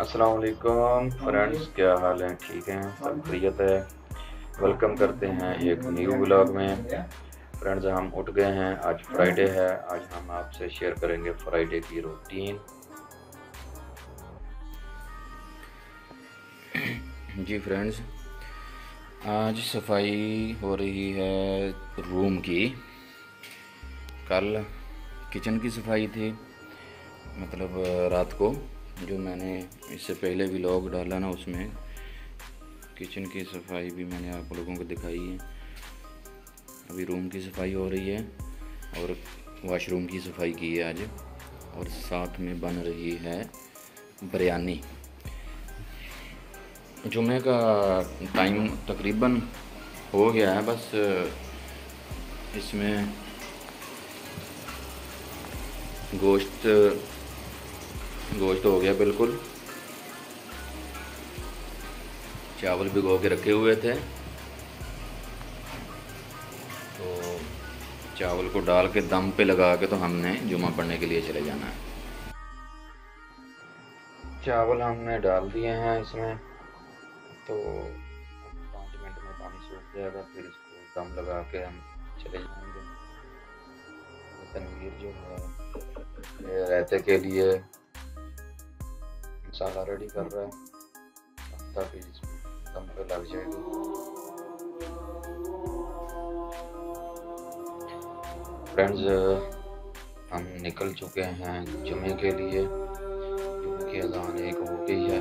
अस्सलाम वालेकुम फ्रेंड्स क्या हाल है? ठीक हैं? सब खरीत है? वेलकम करते हैं एक न्यू ब्लॉग में। फ्रेंड्स हम उठ गए हैं। आज फ्राइडे है। आज हम आपसे शेयर करेंगे फ्राइडे की रूटीन जी फ्रेंड्स आज सफ़ाई हो रही है रूम की। कल किचन की सफ़ाई थी मतलब रात को। जो मैंने इससे पहले व्लॉग डाला ना उसमें किचन की सफ़ाई भी मैंने आप लोगों को दिखाई है। अभी रूम की सफ़ाई हो रही है और वाशरूम की सफ़ाई की है आज और साथ में बन रही है बिरयानी जुमे का टाइम तकरीबन हो गया है, बस, इसमें गोश्त गोश्त हो गया बिल्कुल। चावल भिगो के रखे हुए थे। तो चावल को डाल के दम पे लगा के तो हमने जुमा पढ़ने के लिए चले जाना है। चावल हमने डाल दिए हैं इसमें। तो पाँच मिनट में पानी सूख जाएगा, फिर इसको दम लगा के हम चले जाएँगे। तनवीर जो है रहते के लिए मसाला रेडी कर रहा है। ताकि दम पे लग जाएगा। फ्रेंड्स हम निकल चुके हैं जुमे के लिए। जुमे की अजान एक हो गई है।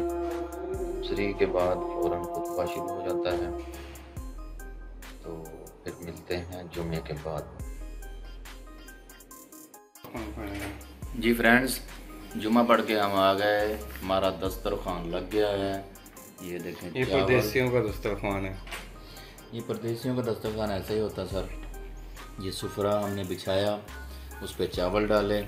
दूसरी के बाद फ़ौरन खुतबा शुरू हो जाता है। तो फिर मिलते हैं जुमे के बाद। जी फ्रेंड्स जुमा पढ़ के हम आ गए। हमारा दस्तरखान लग गया है। ये देखें ये परदेसियों का दस्तरखान है। ये परदेसियों का दस्तरखान ऐसा ही होता सर। ये सुफरा हमने बिछाया उस पर चावल डाले।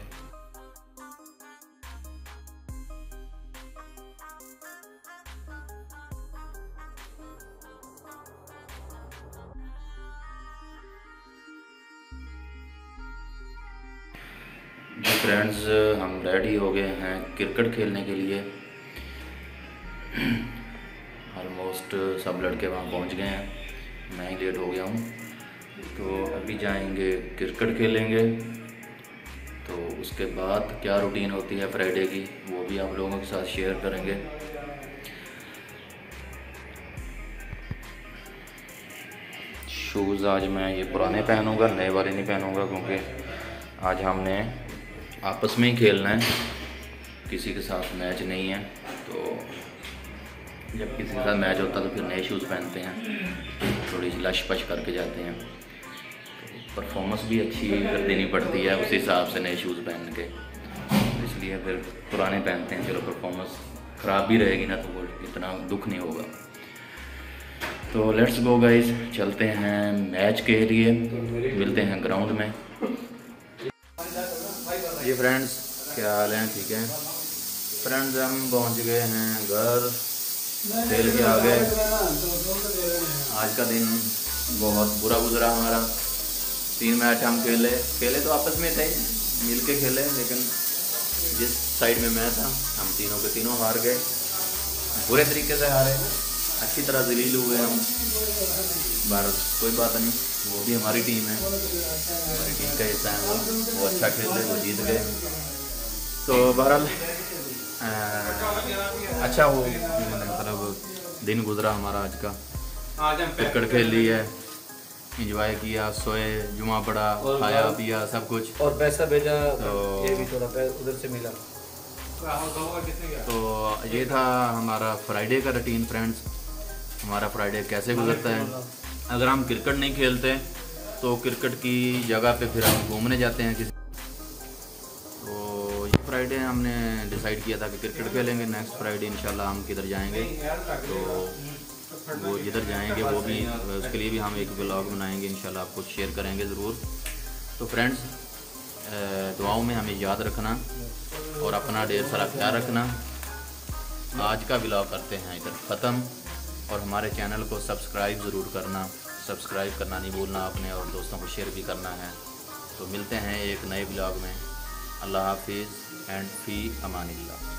फ्रेंड्स हम रेडी हो गए हैं क्रिकेट खेलने के लिए। ऑलमोस्ट सब लड़के वहाँ पहुँच गए हैं। मैं ही लेट हो गया हूँ। तो अभी जाएँगे क्रिकेट खेलेंगे। तो उसके बाद क्या रूटीन होती है फ्राइडे की, वो भी आप लोगों के साथ शेयर करेंगे। शूज़ आज मैं ये पुराने पहनूँगा, नए वाले नहीं पहनूँगा, क्योंकि आज हमने आपस में ही खेलना है। किसी के साथ मैच नहीं है तो जब किसी के साथ मैच होता है तो फिर नए शूज़ पहनते हैं। थोड़ी सी लश पश करके जाते हैं। परफॉर्मेंस भी अच्छी कर देनी पड़ती है, उस हिसाब से नए शूज़ पहन के। इसलिए फिर पुराने पहनते हैं, चलो परफॉर्मेंस ख़राब भी रहेगी ना तो वो इतना दुख नहीं होगा। तो लेट्स गो गाइस चलते हैं मैच के लिए। मिलते हैं ग्राउंड में। जी फ्रेंड्स क्या हाल है? ठीक है? फ्रेंड्स हम पहुँच गए हैं घर। खेल के आ गए आज का दिन बहुत बुरा गुजरा हमारा। तीन मैच हम खेले। खेले तो आपस में थे, मिल के खेले, लेकिन जिस साइड में मैं था, हम तीनों के तीनों हार गए। बुरे तरीके से हारे। अच्छी तरह जलील हुए हम। भारत कोई बात नहीं, वो भी हमारी टीम है। हमारी का हिस्सा है वो वो अच्छा खेले वो जीत गए। तो बहरहाल अच्छा वो मतलब दिन गुजरा हमारा आज का। क्रिकेट खेल ली है इंजॉय किया सोए जुमा पड़ा खाया पिया सब कुछ। और पैसा भेजा तो ये भी थोड़ा उधर से मिला। तो ये था हमारा फ्राइडे का रूटीन फ्रेंड्स हमारा फ्राइडे कैसे गुजरता है। अगर हम क्रिकेट नहीं खेलते तो क्रिकेट की जगह पे फिर हम घूमने जाते हैं किसी तो ये फ्राइडे हमने डिसाइड किया था कि क्रिकेट खेलेंगे। नेक्स्ट फ्राइडे इंशाल्लाह हम किधर जाएँगे। तो वो जिधर जाएँगे, वो भी, उसके लिए भी हम एक ब्लॉग बनाएँगे, इंशाल्लाह आपको शेयर करेंगे ज़रूर। तो फ्रेंड्स दुआओं में हमें याद रखना और अपना ढेर सारा ख्याल रखना। आज का ब्लॉग करते हैं इधर ख़त्म। और हमारे चैनल को सब्सक्राइब ज़रूर करना। सब्सक्राइब करना नहीं भूलना आपने और दोस्तों को शेयर भी करना है। तो मिलते हैं एक नए ब्लॉग में। अल्लाह हाफिज़ एंड फ़ी अमानिल्ला